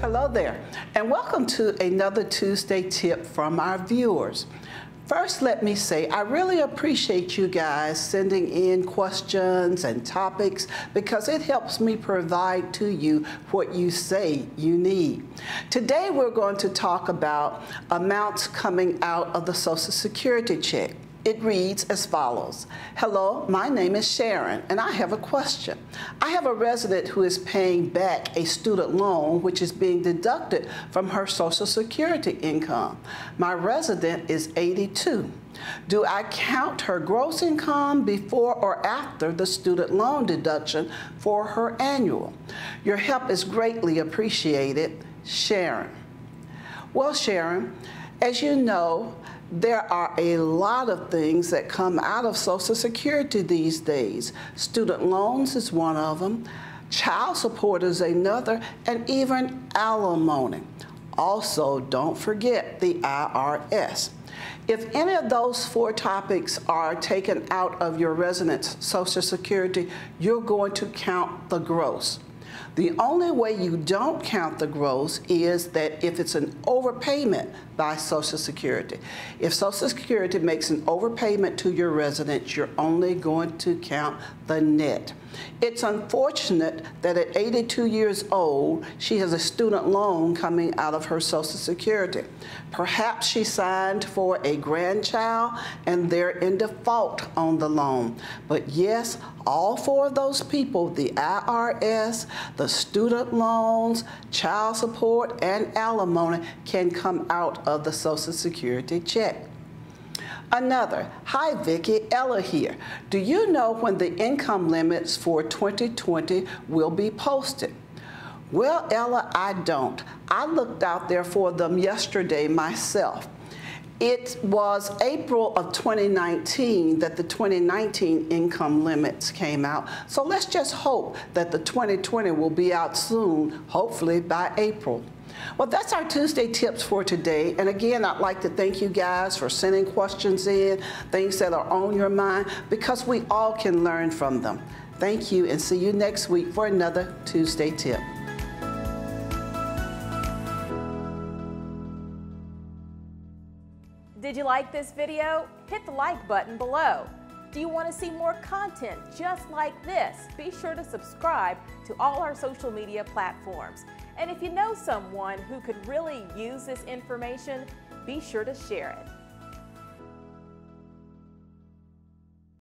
Hello there, and welcome to another Tuesday tip from our viewers. First, let me say I really appreciate you guys sending in questions and topics because it helps me provide to you what you say you need. Today, we're going to talk about amounts coming out of the Social Security check. It reads as follows Hello, my name is Sharon, and I have a question. I have a resident who is paying back a student loan which is being deducted from her Social Security income. My resident is 82. Do I count her gross income before or after the student loan deduction for her annual? Your help is greatly appreciated. Sharon. Well, Sharon, as you know, there are a lot of things that come out of Social Security these days. Student loans is one of them, child support is another, and even alimony. Also, don't forget the IRS. If any of those four topics are taken out of your resident's Social Security, you're going to count the gross. The only way you don't count the gross is that if it's an overpayment by Social Security. If Social Security makes an overpayment to your resident, you're only going to count the net. It's unfortunate that at 82 years old, she has a student loan coming out of her Social Security. Perhaps she signed for a grandchild and they're in default on the loan. But yes, all four of those people, the IRS, the student loans, child support, and alimony, can come out of the Social Security check. Another, hi Vickie, Ella here. Do you know when the income limits for 2020 will be posted? Well, Ella, I don't. I looked out there for them yesterday myself. It was April of 2019 that the 2019 income limits came out. So let's just hope that the 2020 will be out soon, hopefully by April. Well, that's our Tuesday tips for today. And again, I'd like to thank you guys for sending questions in, things that are on your mind, because we all can learn from them. Thank you, and see you next week for another Tuesday tip. Did you like this video? Hit the like button below. Do you want to see more content just like this? Be sure to subscribe to all our social media platforms. And if you know someone who could really use this information, be sure to share it.